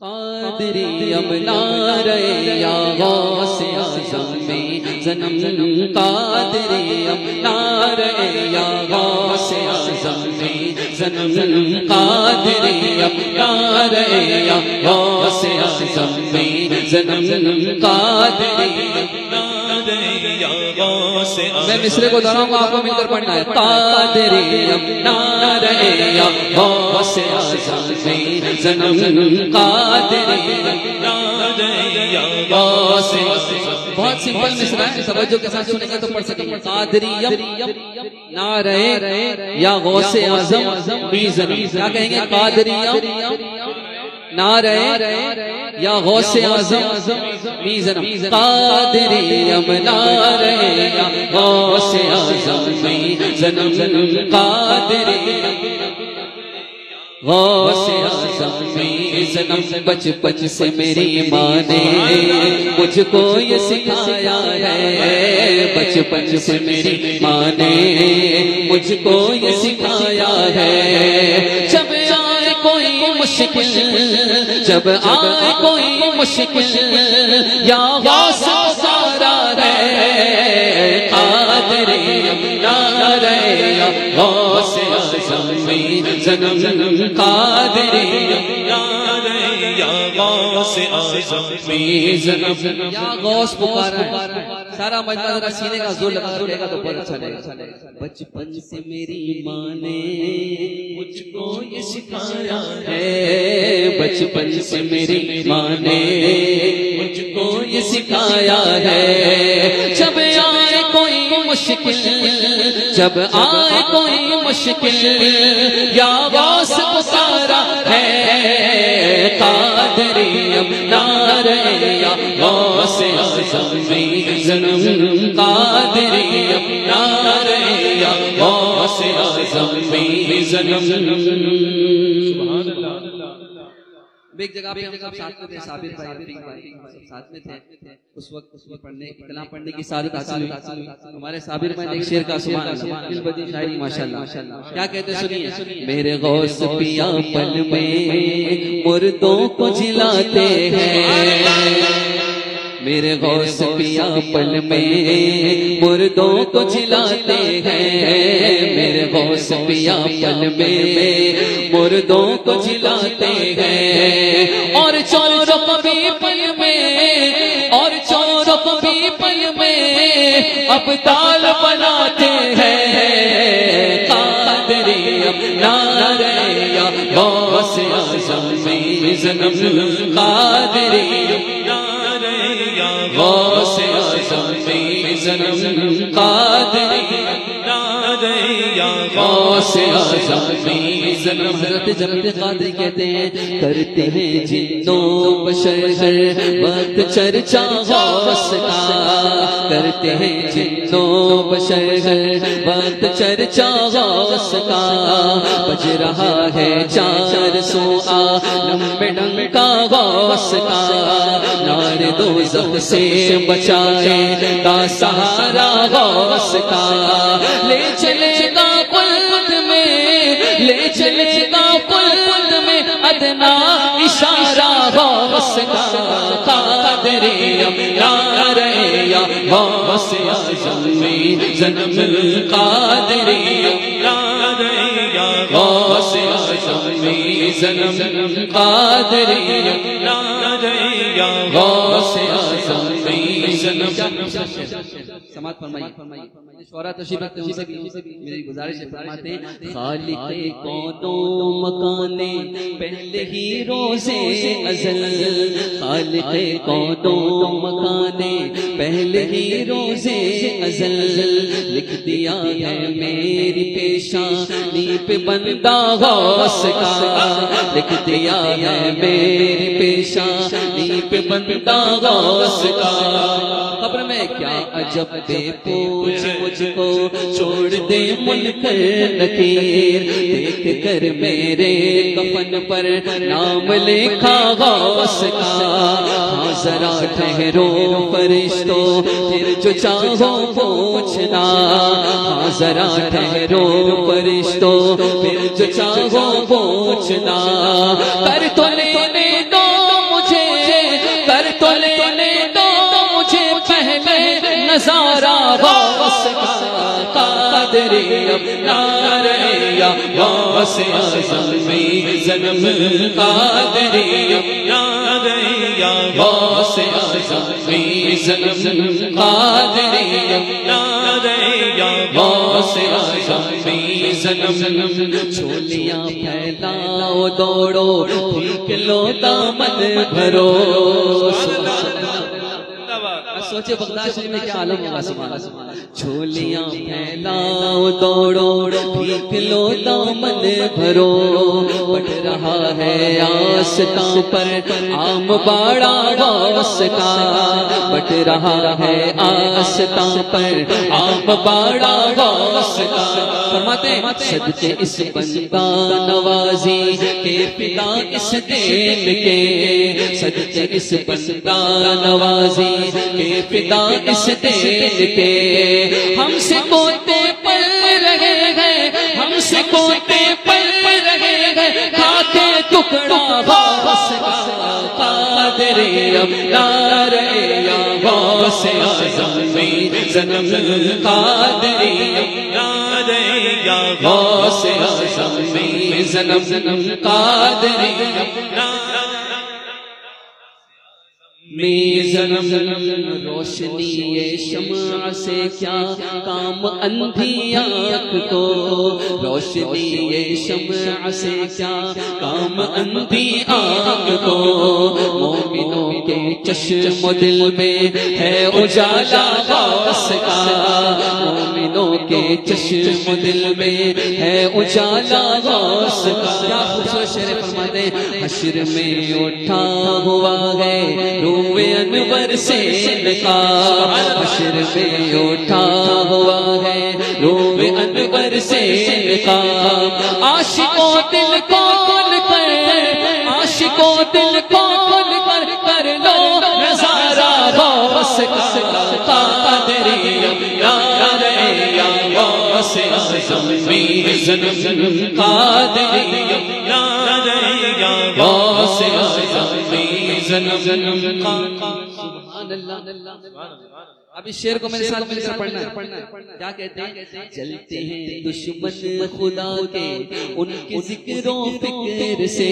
قادری امنا رے یا غوث اعظم میں زنم قادری امنا رے یا غوث اعظم میں زنم قادری امنا رے یا غوث اعظم میں زنم قادری امنا رے یا اعظم میں مصرے کو دہراؤں گا آپ کو مل کر پڑھنا ہے۔ قادری امنا رے یا غوث اعظم میں زنم قادری امنا رے یا غوث بہت سمپل مصرا ہے توجہ کے ساتھ سنیں گے تو پڑھ سکیں گے۔ قادری نعرہ یا غوث اعظم بی زنم کیا کہیں گے؟ قادری نعرہ یا غوث اعظم بی زنم قادری ام نعرہ یا غوث اعظم be زنم Qadri Ghaus Azam be زنم بچ بچ سے میری ماں نے مجھ کو یہ سکھایا ہے، بچ بچ سے میری ماں نے مجھ کو یہ سکھایا ہے۔ جب آئے کوئی مشکل جب آئے کوئی مشکل یا غوث سارا رہے، قادر امنا رہے یا غوث اعظم زنم قادر امنا رہے، یا غوث اعظم زنم یا غوث پکارا ہے۔ سارا مجمع ذرا سینے کا زور لگا لے گا تو بہت اچھا لگے گا۔ بچپن سے میری ماں نے مجھ کو یہ سکھایا ہے۔ بچپن سے میری ماں نے مجھ کو یہ سکھایا ہے۔ جب آئے کوئی مشکل، جب آئے کوئی مشکل، یا غوث غوث اعظم زنم قادری اب نعرہ یا غوث اعظم زنم سبحان اللہ۔ ایک جگہ پہ ہم سب ساتھ میں تھے صابر بھائی عفیق بھائی سب ساتھ میں تھے۔ اس وقت اس وقت پڑھنے کلام پڑھنے کی سعادت حاصل ہوئی۔ ہمارے صابر بھائی ایک شعر کا، سبحان اللہ دل بدی شاعری ماشاءاللہ کیا کہتے سنیے۔ میرے غوث پیا پل میں مردوں کو جلاتے ہیں۔ میرے غوث پیا پل میں مردوں کو جلاتے ہیں۔ میرے غوث پیا پل میں مردوں کو جلاتے ہیں۔ اور چوروں کو بھی پل میں اور چوروں کو بھی پل میں اب تال بناتے ہیں۔ قادری اب نعرہ یا غوث اعظم زنم قادری غوث اعظم زنم حضرت جنت قادری کہتے ہیں، کرتے ہیں جنوں بشر ہر وقت چرچا غوث کا کرتے ہیں جنوں بشر ہر وقت چرچا غوث کا بج رہا ہے چار سو عالم میں ڈنکا غوث کا نار دوزخ سے بچائے، کا سہارا غوث کا لے چلے گا جنم القادرية غوث سماعت فرمائیے شعرا تشریف رکھتے ہیں ان سے بھی میری گزارش ہے فرماتے ہیں۔ خالق کونوں مکانے پہلے ہی روزے ازل۔ خالق کونوں مکانے پہلے ہی روزے ازل۔ لکھ دیا ہے میری پیشانی پہ بندہ غوث کا۔ لکھ دیا ہے میری پیشانی پہ بندہ غوث کا۔ عجب دے پوچھ مجھ کو چھوڑ دے ملک نکیر۔ دیکھ کر میرے کفن پر نام لکھا غوث کا۔ ہاں ذرا ٹھہرو فرشتو پھر جو چاہو پوچھنا۔ ہاں ذرا ٹھہرو فرشتو پھر جو چاہو پوچھنا۔ کر تو لینے قادری اپنا رہے یا غوث اعظم میں جنم قادری اپنا رہے یا غوث اعظم میں جنم قادری اپنا رہے یا غوث اعظم میں جنم چھولیاں پھیلاؤ دوڑو ٹھیک لو دامن بھرو۔ سوچے بغداد شریف میں کیا عالم ہوگا سبحان چھولیاں پھیلاؤ دوڑو ٹھیک لو دامن بھرو بٹ رہا ہے آستاں پر عام باڑا کا بٹ رہا ہے آستاں پر عام باڑا کا فرماتے ہیں صدقے اس بندہ نوازی کے پتا اس دین کے۔ صدقے اس بندہ نوازی کے پتا اس دین کے ہم سے کوتے پر رہے ہیں۔ ہم سے کوتے پر رہے ہیں۔ کھاتے ٹکڑا غوث کا قادری اپنا رہے یا غوث اعظم میں۔ جنم قادری اپنا رہے یا غوث اعظم میں۔ جنم قادری اپنا میں روشنی شمع سے کیا کام اندھی آنکھ کو؟ روشنی شمع سے کیا کام اندھی آنکھ کو؟ مومنوں کے چشم دل میں ہے اجالا باس کا۔ کے چشم دل میں ہے اجالا غوث کا۔ کیا خوبصورت شعر فرماتے ہیں۔ حشر میں اٹھا ہوا ہے روح انور سے نکال حشر میں اٹھا ہوا ہے روح انور سے نکال عاشقوں دل کون کر عاشقوں دل کون کر کر لو۔ نظارہ غوث کا قادری یا اللہ اب اس شعر کو میرے ساتھ مل کر پڑھنا ہے۔ کیا کہتے ہیں؟ چلتے ہیں دشمن خدا کے ان کے ذکر و فکر سے۔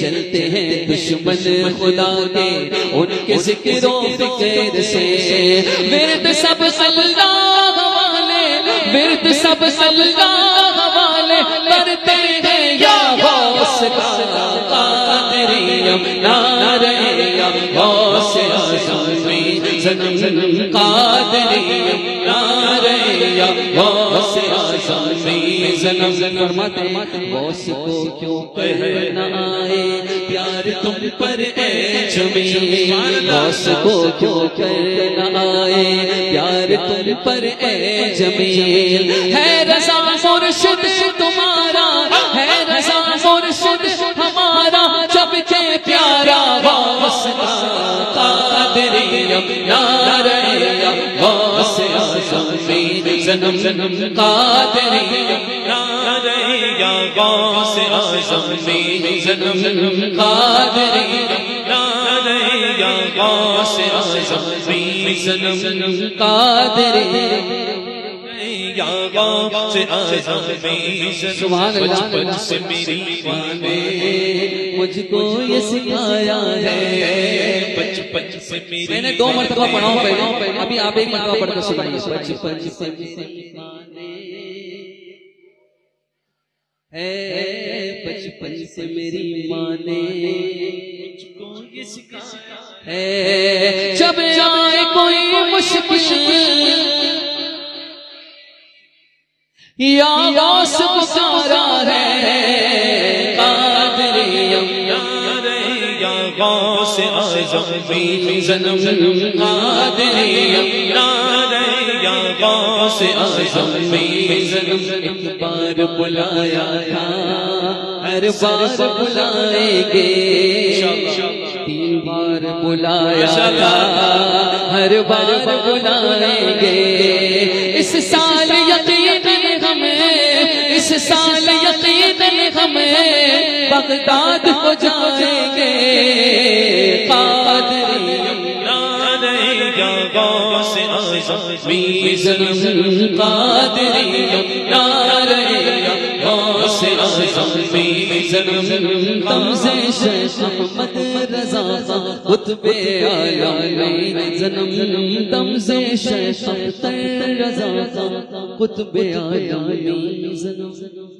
چلتے ہیں دشمن خدا کے ان کے ذکر و فکر سے۔ ورد سب اللہ ورد سب اللہ والے کرتے ہیں یا غوث کا قادری اپنا رہے غوث اعظم میں جنم جنم قادری اپنا رہے یا غوث اعظم جنم فرماتے غوث کو کیوں کہنا آئے؟ پیار تم پر اے جمیل غوث کو کیوں کہنا آئے؟ پیار تم پر اے جمیل ہے۔ رضا مرشد تمہارا ہے رضا مرشد ہمارا جب کے پیارا کا قادری اپنا رہے غوث اعظم میں جنم جنم قادری اپنا رہے یا غوث اعظم میں جنم جنم قادری یا اعظم میں سبحان اللہ بچپن سے میری ماں نے مجھ کو یہ سکھایا ہے۔ بچپن سے میری میں نے دو مرتبہ پڑھا ہوں پہلے ابھی آپ ایک مرتبہ پڑھ کر سنائیے۔ بچپن سے میری ہے بچپن سے میری ماں نے مجھ کو یہ سکھایا۔ ہے جب آئے کوئی مشکل۔ یا غوث اعظم بھی جنم جنم قادری یا یا غوث اعظم بھی جنم ایک بار بلایا تھا، ہر بار بلائیں گے۔ تین بار بلایا تھا، ہر بار بلائیں گے۔ اس سال یقین ہمیں، اس سال بغداد کو جائیں گے قادری زنم تمز شیخ احمد رضا خطب آیا زنم تمز شیخ احمد رضا آیا زنم